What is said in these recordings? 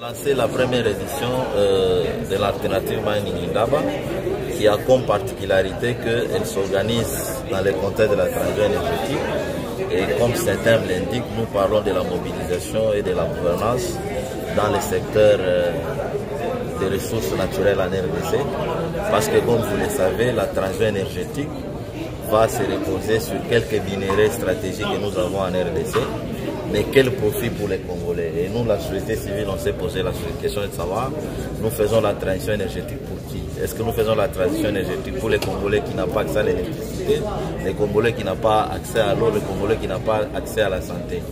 lancé la première édition euh, de l'alternative Mining Indaba qui a comme particularité qu'elle s'organise dans le contexte de la transition énergétique. Et comme certains l'indiquent, nous parlons de la mobilisation et de la gouvernance dans le secteur euh, des ressources naturelles en RDC parce que comme vous le savez, la transition énergétique va se reposer sur quelques minéraux stratégiques que nous avons en RDC mais quel profit pour les Congolais Et nous, la société civile, on s'est posé la question de savoir, nous faisons la transition énergétique pour qui Est-ce que nous faisons la transition énergétique pour les Congolais qui n'ont pas accès à l'électricité, les Congolais qui n'ont pas accès à l'eau, les Congolais qui n'ont pas accès à la santé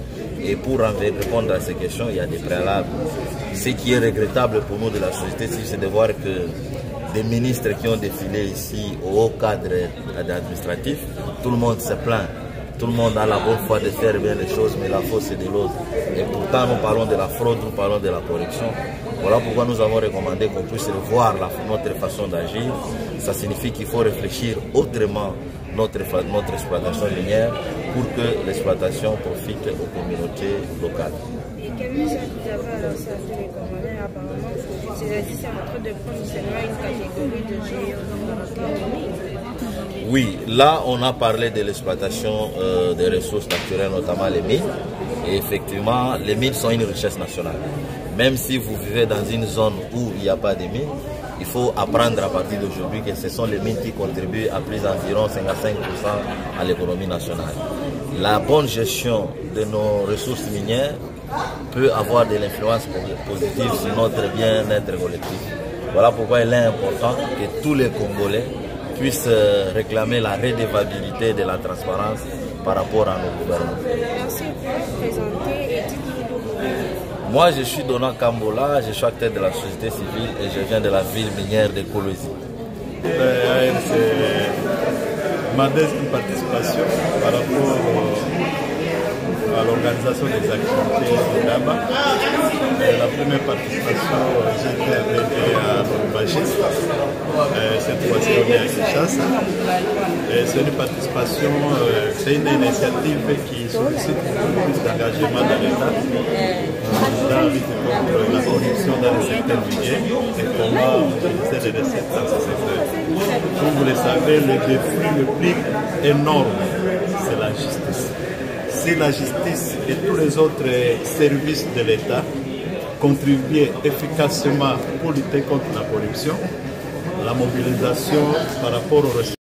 Et pour répondre à ces questions, il y a des préalables. Ce qui est regrettable pour nous de la société civile, c'est de voir que des ministres qui ont défilé ici au haut cadre administratif, tout le monde se plaint tout le monde a la bonne foi de faire bien les choses, mais la faute c'est de l'autre. Et pourtant, nous parlons de la fraude, nous parlons de la corruption. Voilà pourquoi nous avons recommandé qu'on puisse revoir notre façon d'agir. Ça signifie qu'il faut réfléchir autrement notre, notre exploitation minière pour que l'exploitation profite aux communautés locales. Et Congolais Apparemment, en train de prendre seulement une catégorie de géants Oui, là on a parlé de l'exploitation euh, des ressources naturelles, notamment les mines. Et effectivement, les mines sont une richesse nationale. Même si vous vivez dans une zone où il n'y a pas de mines, il faut apprendre à partir d'aujourd'hui que ce sont les mines qui contribuent à plus d'environ 55% à l'économie nationale. La bonne gestion de nos ressources minières peut avoir de l'influence positive sur notre bien-être collectif. Voilà pourquoi il est important que tous les Congolais puissent réclamer la redevabilité de la transparence par rapport à nos gouvernements. Merci pour vous présenter et. Moi, je suis Donald Kambola, je suis acteur de la société civile et je viens de la ville minière de Colosi. C'est ma deuxième participation par rapport à l'organisation des activités de là-bas. La première participation, j'étais avec à Lombashi. Cette fois-ci, on est à Kinshasa. C'est une participation, c'est une initiative qui sollicite beaucoup plus d'engagement dans l'État dans la corruption dans le secteur minier et comment utiliser les recettes dans ce secteur. Comme vous le savez, le défi le plus énorme, c'est la justice si la justice et tous les autres services de l'État contribuaient efficacement pour lutter contre la corruption, la mobilisation par rapport aux